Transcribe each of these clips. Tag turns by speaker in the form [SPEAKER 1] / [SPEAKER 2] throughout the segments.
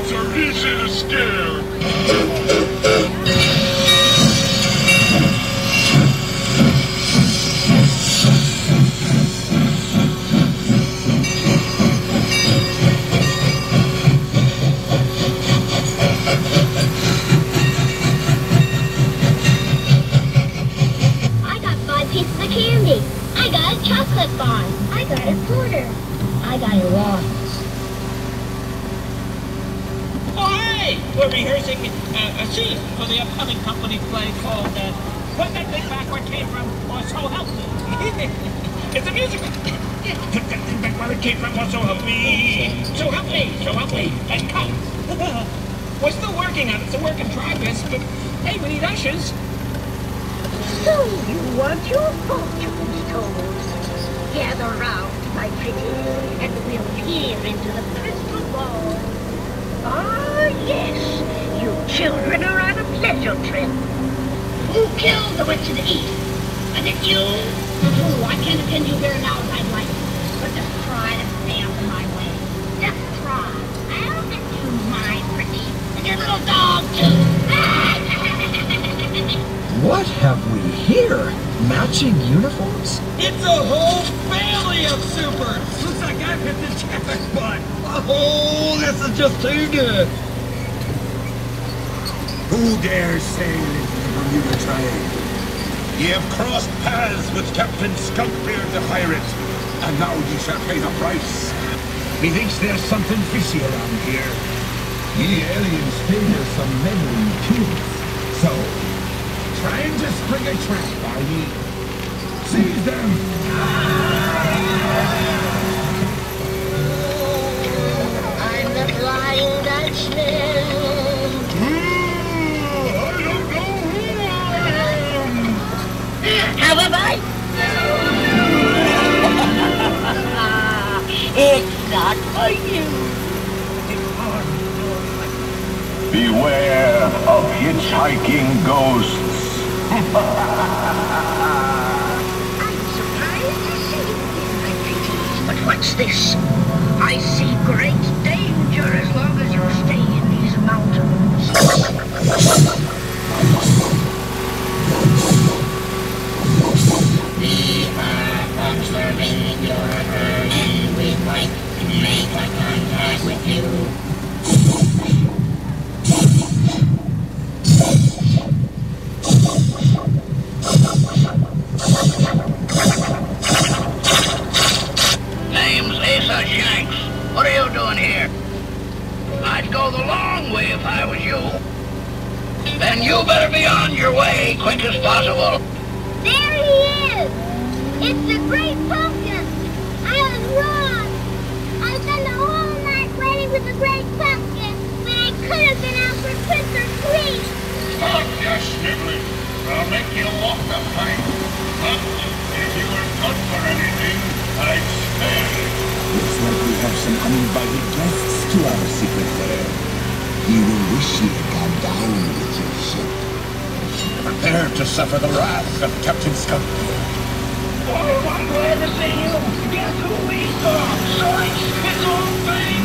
[SPEAKER 1] Pieces of candy. I got a chocolate bar. I got a quarter. I got a rock.
[SPEAKER 2] Hey! We're rehearsing uh, a scene for the upcoming company play called uh, When That Thing Back Where It Came From or So Help Me. it's a musical. Put that thing back where it came from or so help me. So help me, so help me, and cut. We're still working on it. It's a work in progress, but hey, we need ushers.
[SPEAKER 3] So you want your fortunes told? Gather round, my pretty, and we'll peer into the crystal children are on a pleasure trip.
[SPEAKER 1] Who killed the witch of the east? Was it you? Oh, I can't attend you here now as I'd like. But just try to stay out of my way. Just try. I'll get you, my pretty. And your little dog, too.
[SPEAKER 4] What have we here? Matching uniforms?
[SPEAKER 2] It's a whole family of supers. Looks like I've hit the jackpot.
[SPEAKER 4] Oh, this is just too good.
[SPEAKER 5] Who dares sail into the Bermuda Triangle? Ye have crossed paths with Captain Skunkbeard the pirate, and now ye shall pay the price. Methinks there's something fishy around here.
[SPEAKER 4] Ye aliens favor some meddling kids. So, trying to spring a trap, are ye? Seize them!
[SPEAKER 3] It's not for you.
[SPEAKER 5] Beware of hitchhiking ghosts.
[SPEAKER 3] I'm surprised to see you here, my pretties. But what's this? I see great danger as long as you stay in these mountains.
[SPEAKER 6] Name's Asa Shanks. What are you doing here? I'd go the long way if I was you. Then you better be on your way quick as possible.
[SPEAKER 1] There he is! It's the Great Pumpkin! I was wrong! Night the Great Pumpkin when I could have been out for trick or treat!
[SPEAKER 5] Stop your sniveling. I'll make you walk the plank. But if you were good for anything, I'd spare you.
[SPEAKER 7] Looks like we have some uninvited guests to our secret lair. You will wish you had gone down with your ship.
[SPEAKER 5] Prepare to suffer the wrath of Captain Skunk.
[SPEAKER 2] Oh, I'm glad to see you. Guess who we saw? Zoinks! It's old Bang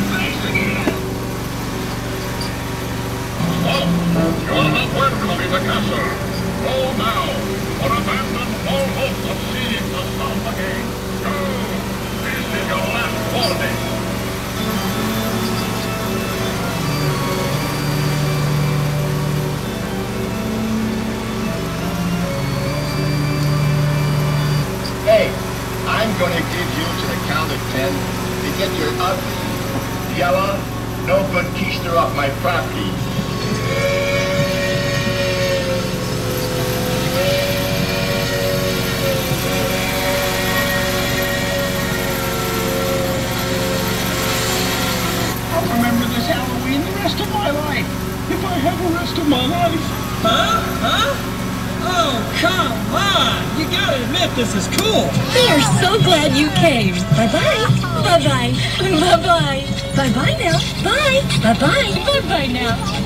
[SPEAKER 8] to the ten to get your ugly, yellow, no good keister off my property.
[SPEAKER 2] I'll remember this Halloween the rest of my life. If I have the rest of my life. Huh? Huh? Oh, come on! You gotta admit this is cool.
[SPEAKER 9] We are so glad you came. Bye-bye. Bye-bye. Bye-bye. Bye-bye now. Bye. Bye-bye. Bye-bye now.